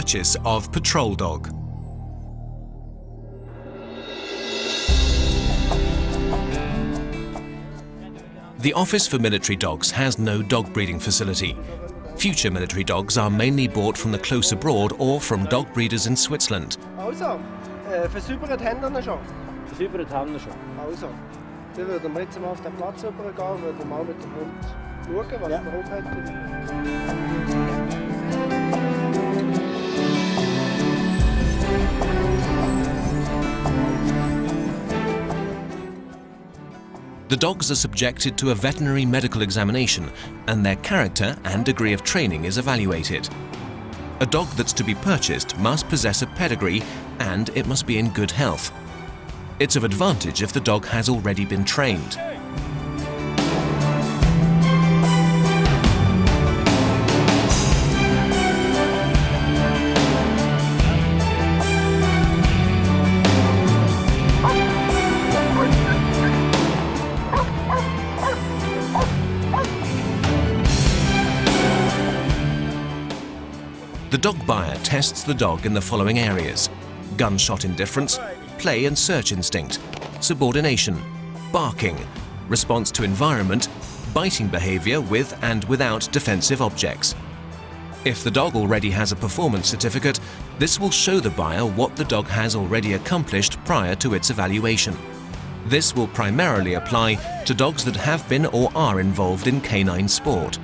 purchase of patrol dog. The Office for Military Dogs has no dog breeding facility. Future military dogs are mainly bought from the close abroad or from dog breeders in Switzerland. The dogs are subjected to a veterinary medical examination and their character and degree of training is evaluated. A dog that's to be purchased must possess a pedigree and it must be in good health. It's of advantage if the dog has already been trained. The dog buyer tests the dog in the following areas gunshot indifference, play and search instinct, subordination, barking, response to environment, biting behavior with and without defensive objects. If the dog already has a performance certificate, this will show the buyer what the dog has already accomplished prior to its evaluation. This will primarily apply to dogs that have been or are involved in canine sport.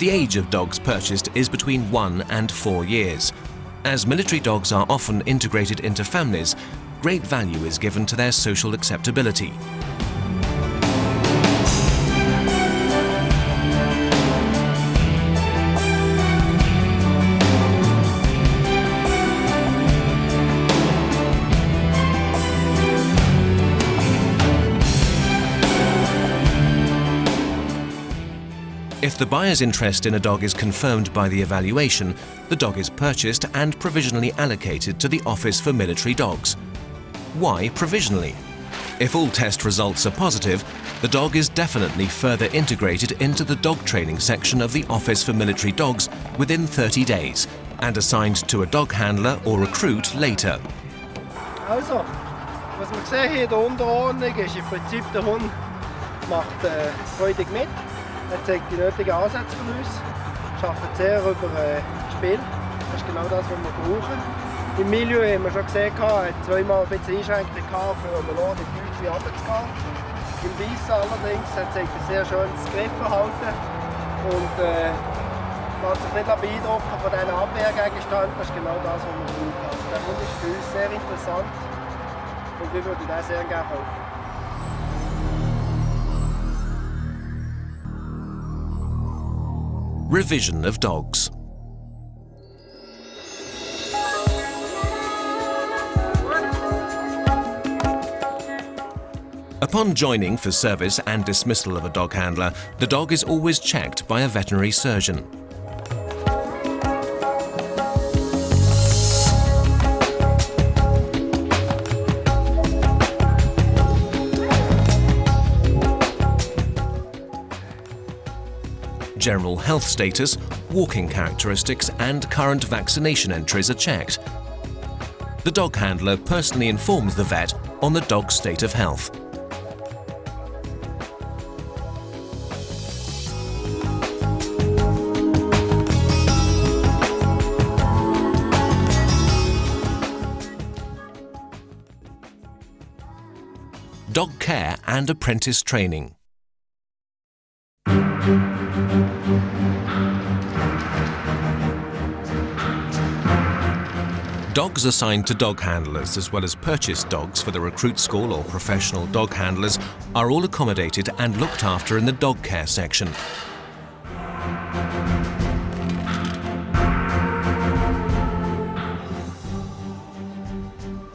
The age of dogs purchased is between one and four years. As military dogs are often integrated into families, great value is given to their social acceptability. The buyer's interest in a dog is confirmed by the evaluation, the dog is purchased and provisionally allocated to the Office for Military Dogs. Why provisionally? If all test results are positive, the dog is definitely further integrated into the dog training section of the Office for Military Dogs within 30 days and assigned to a dog handler or recruit later. Also, was wir gesehen haben in der Unterordnung ist im Prinzip der Hund macht äh, freudig mit. Er zeigt die nötigen Ansätze von uns. Arbeitet sehr über äh, Spiel. Das ist genau das, was wir brauchen. Im Milieu haben wir schon gesehen, er hat zweimal ein bisschen Einschränkungen gehabt, für einen Lohn in die Deutsche runterzugehen. Im Weissen allerdings er zeigt ein sehr schönes Griffverhalten und äh, lässt sich nicht beeindrucken von diesen Abwehrgegenständen. Das ist genau das, was wir brauchen. Also der Hund ist für uns sehr interessant und wir würden den sehr gerne kaufen. Revision of dogs. Upon joining for service and dismissal of a dog handler, the dog is always checked by a veterinary surgeon. General health status, walking characteristics and current vaccination entries are checked. The dog handler personally informs the vet on the dog's state of health. Dog care and apprentice training. Dogs assigned to dog handlers, as well as purchased dogs for the recruit school or professional dog handlers, are all accommodated and looked after in the dog care section.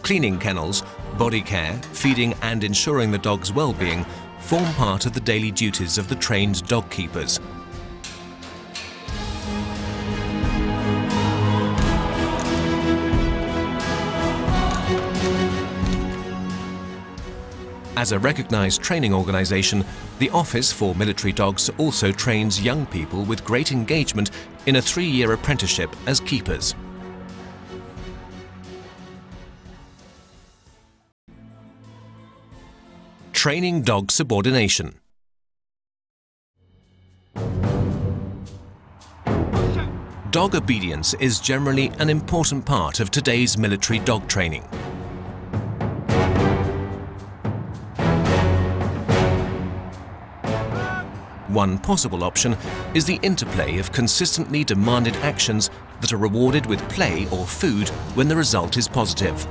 Cleaning kennels, body care, feeding and ensuring the dog's well-being form part of the daily duties of the trained dog keepers. As a recognised training organisation, the Office for Military Dogs also trains young people with great engagement in a three-year apprenticeship as keepers. Training Dog Subordination Dog obedience is generally an important part of today's military dog training. One possible option is the interplay of consistently demanded actions that are rewarded with play or food when the result is positive.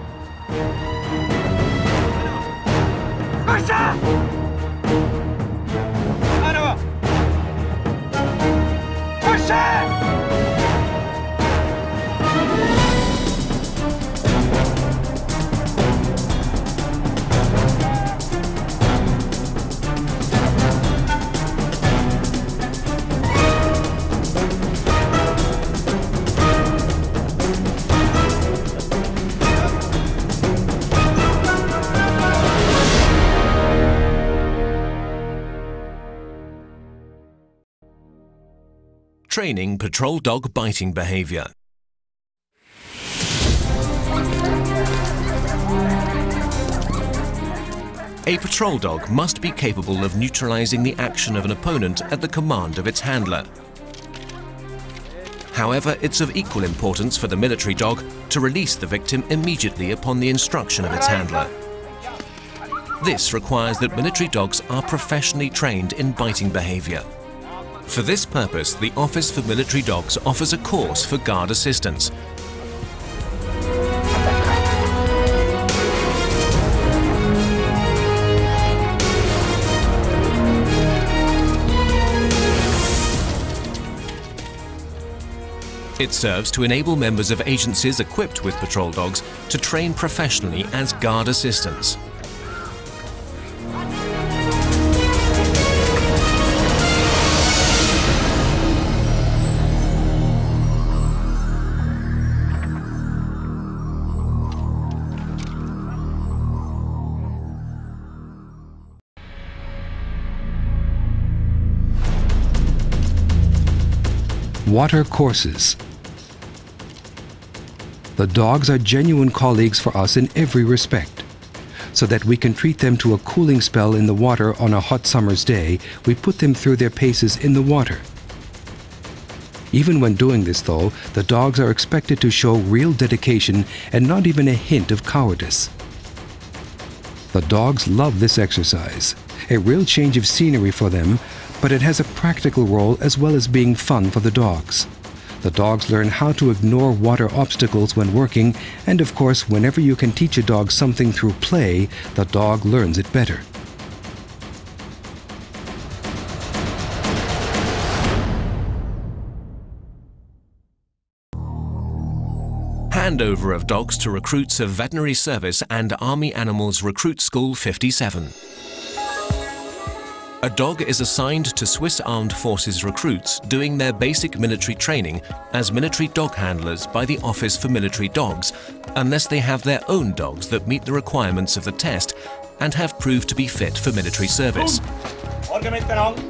Training patrol dog biting behavior. A patrol dog must be capable of neutralizing the action of an opponent at the command of its handler. However, it's of equal importance for the military dog to release the victim immediately upon the instruction of its handler. This requires that military dogs are professionally trained in biting behavior. For this purpose, the Office for Military Dogs offers a course for guard assistants. It serves to enable members of agencies equipped with patrol dogs to train professionally as guard assistants. Water courses. The dogs are genuine colleagues for us in every respect. So that we can treat them to a cooling spell in the water on a hot summer's day, we put them through their paces in the water. Even when doing this, though, the dogs are expected to show real dedication and not even a hint of cowardice. The dogs love this exercise, a real change of scenery for them, but it has a practical role as well as being fun for the dogs. The dogs learn how to ignore water obstacles when working, and of course, whenever you can teach a dog something through play, the dog learns it better. Handover of dogs to recruits of Veterinary Service and Army Animals Recruit School 57. A dog is assigned to Swiss Armed Forces recruits doing their basic military training as military dog handlers by the Office for Military Dogs, unless they have their own dogs that meet the requirements of the test and have proved to be fit for military service. Morgen miteinander.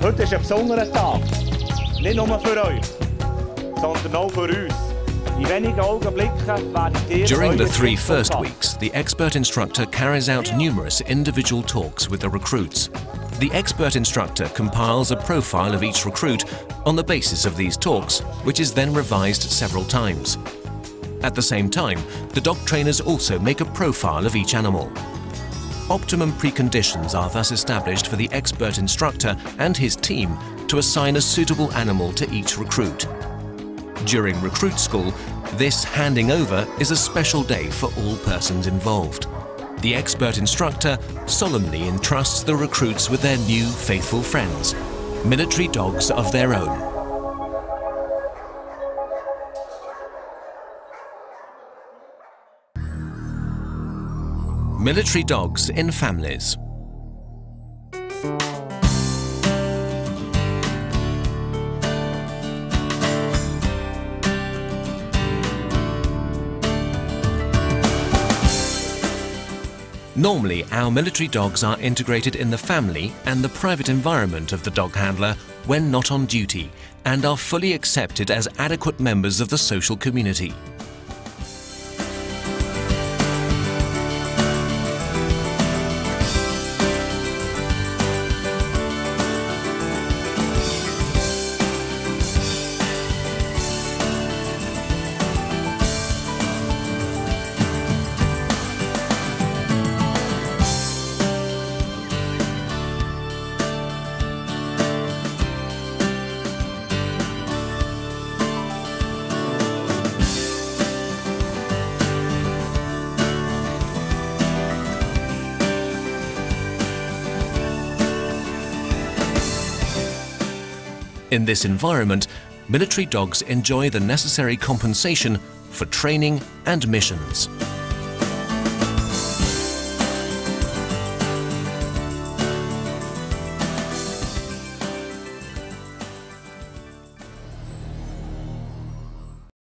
Heute ist ein besonderer Tag. Nicht nur für euch, sondern auch für uns. During the three first weeks, the expert instructor carries out numerous individual talks with the recruits. The expert instructor compiles a profile of each recruit on the basis of these talks, which is then revised several times. At the same time, the dog trainers also make a profile of each animal. Optimum preconditions are thus established for the expert instructor and his team to assign a suitable animal to each recruit. During recruit school, this handing over is a special day for all persons involved. The expert instructor solemnly entrusts the recruits with their new faithful friends, military dogs of their own. Military dogs in families. Normally, our military dogs are integrated in the family and the private environment of the dog handler when not on duty and are fully accepted as adequate members of the social community. In this environment, military dogs enjoy the necessary compensation for training and missions.